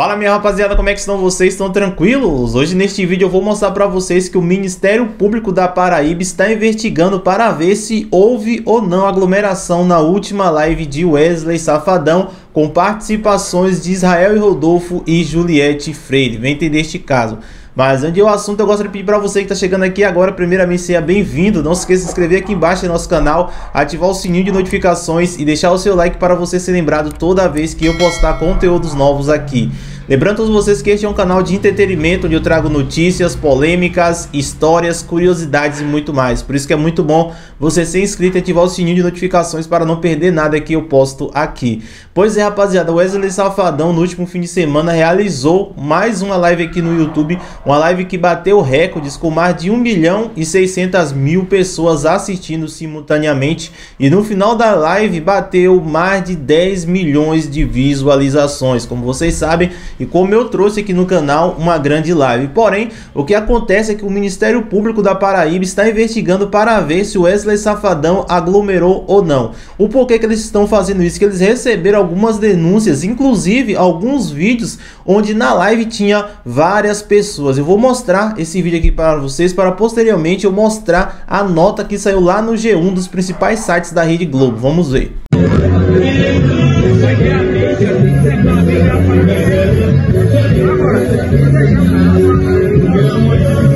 Fala minha rapaziada, como é que estão vocês? Estão tranquilos? Hoje neste vídeo eu vou mostrar para vocês que o Ministério Público da Paraíba está investigando para ver se houve ou não aglomeração na última live de Wesley Safadão com participações de Israel e Rodolfo e Juliette Freire. Vem entender este caso. Mas antes do assunto, eu gostaria de pedir para você que está chegando aqui agora, primeiramente, seja bem-vindo. Não se esqueça de se inscrever aqui embaixo no nosso canal, ativar o sininho de notificações e deixar o seu like para você ser lembrado toda vez que eu postar conteúdos novos aqui. Lembrando a todos vocês que este é um canal de entretenimento onde eu trago notícias, polêmicas, histórias, curiosidades e muito mais. Por isso que é muito bom você ser inscrito e ativar o sininho de notificações para não perder nada que eu posto aqui. Pois é, rapaziada, Wesley Safadão no último fim de semana realizou mais uma live aqui no YouTube, uma live que bateu recordes com mais de 1 milhão e 600 mil pessoas assistindo simultaneamente e no final da live bateu mais de 10 milhões de visualizações. Como vocês sabem, e como eu trouxe aqui no canal uma grande live. Porém, o que acontece é que o Ministério Público da Paraíba está investigando para ver se o Wesley Safadão aglomerou ou não. O porquê que eles estão fazendo isso? Que eles receberam algumas denúncias, inclusive alguns vídeos onde na live tinha várias pessoas. Eu vou mostrar esse vídeo aqui para vocês para posteriormente eu mostrar a nota que saiu lá no G1 dos principais sites da Rede Globo. Vamos ver.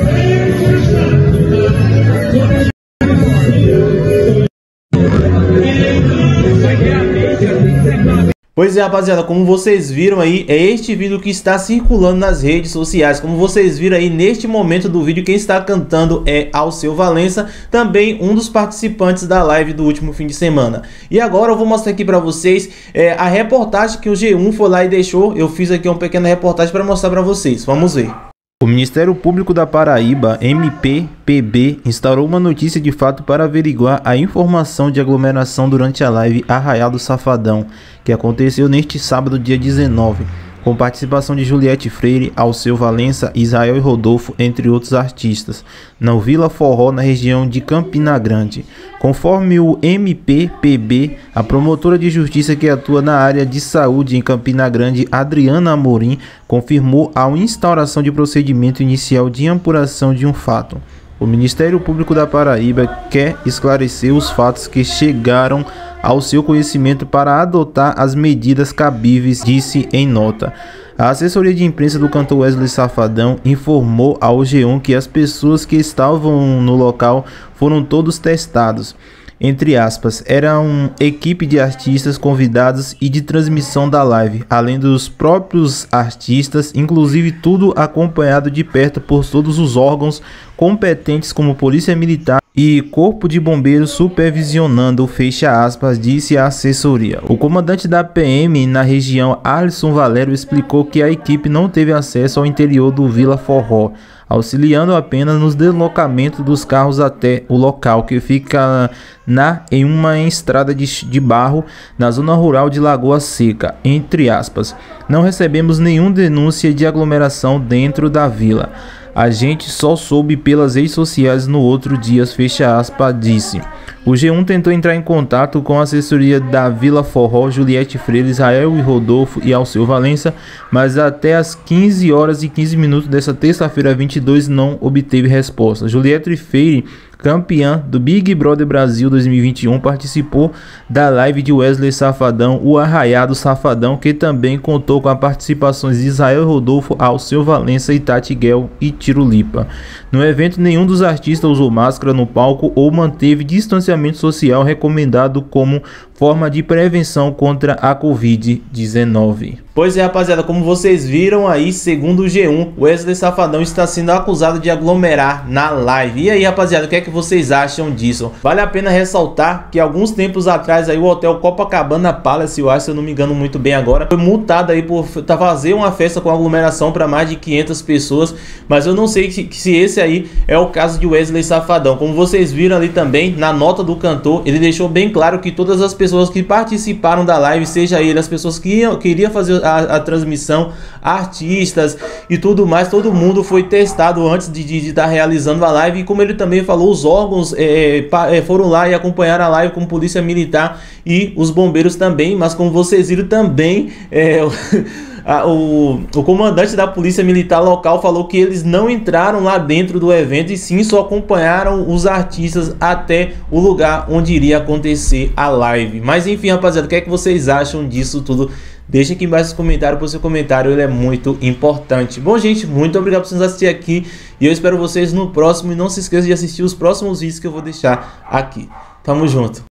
Thank you. Pois é, rapaziada, como vocês viram aí, é este vídeo que está circulando nas redes sociais. Como vocês viram aí, neste momento do vídeo, quem está cantando é Alceu Valença, também um dos participantes da live do último fim de semana. E agora eu vou mostrar aqui para vocês é, a reportagem que o G1 foi lá e deixou. Eu fiz aqui uma pequena reportagem para mostrar para vocês. Vamos ver. O Ministério Público da Paraíba, MPPB, instaurou uma notícia de fato para averiguar a informação de aglomeração durante a live Arraial do Safadão, que aconteceu neste sábado, dia 19 com participação de Juliette Freire, Alceu Valença, Israel e Rodolfo, entre outros artistas, na Vila Forró, na região de Campina Grande. Conforme o MPPB, a promotora de justiça que atua na área de saúde em Campina Grande, Adriana Amorim, confirmou a instauração de procedimento inicial de apuração de um fato. O Ministério Público da Paraíba quer esclarecer os fatos que chegaram ao seu conhecimento para adotar as medidas cabíveis, disse em nota. A assessoria de imprensa do cantor Wesley Safadão informou ao G1 que as pessoas que estavam no local foram todos testados entre aspas, era uma equipe de artistas convidados e de transmissão da live, além dos próprios artistas, inclusive tudo acompanhado de perto por todos os órgãos competentes como Polícia Militar e Corpo de Bombeiros supervisionando, fecha aspas, disse a assessoria. O comandante da PM na região, Alisson Valério, explicou que a equipe não teve acesso ao interior do Vila Forró, auxiliando apenas nos deslocamentos dos carros até o local, que fica na em uma estrada de, de barro na zona rural de Lagoa Seca, entre aspas. Não recebemos nenhuma denúncia de aglomeração dentro da vila. A gente só soube pelas redes sociais no outro dia, fecha aspas, disse. O G1 tentou entrar em contato com a assessoria da Vila Forró, Juliette Freire, Israel e Rodolfo e Alceu Valença, mas até as 15 horas e 15 minutos dessa terça-feira 22 não obteve resposta. Juliette Freire campeã do Big Brother Brasil 2021, participou da live de Wesley Safadão, o Arraiado Safadão, que também contou com a participações de Israel Rodolfo, Alceu Valença e Tati Guel e Tiro Lipa. No evento, nenhum dos artistas usou máscara no palco ou manteve distanciamento social recomendado como forma de prevenção contra a Covid-19. Pois é, rapaziada, como vocês viram aí, segundo o G1, Wesley Safadão está sendo acusado de aglomerar na live. E aí, rapaziada, o que é que vocês acham disso? Vale a pena ressaltar que alguns tempos atrás aí o hotel Copacabana Palace, eu acho, se eu não me engano muito bem agora, foi multado aí por fazer uma festa com aglomeração para mais de 500 pessoas, mas eu não sei se esse aí é o caso de Wesley Safadão. Como vocês viram ali também, na nota do cantor, ele deixou bem claro que todas as pessoas que participaram da live, seja ele as pessoas que iam, queriam fazer a, a transmissão, artistas e tudo mais, todo mundo foi testado antes de estar tá realizando a live. E como ele também falou, os órgãos é, é, foram lá e acompanharam a live com polícia militar e os bombeiros também. Mas como vocês viram também, é, a, o, o comandante da polícia militar local falou que eles não entraram lá dentro do evento e sim só acompanharam os artistas até o lugar onde iria acontecer a live. Mas enfim, rapaziada, o que é que vocês acham disso tudo? Deixa aqui embaixo nos comentários, porque o seu comentário ele é muito importante. Bom, gente, muito obrigado por vocês assistir aqui. E eu espero vocês no próximo. E não se esqueça de assistir os próximos vídeos que eu vou deixar aqui. Tamo junto.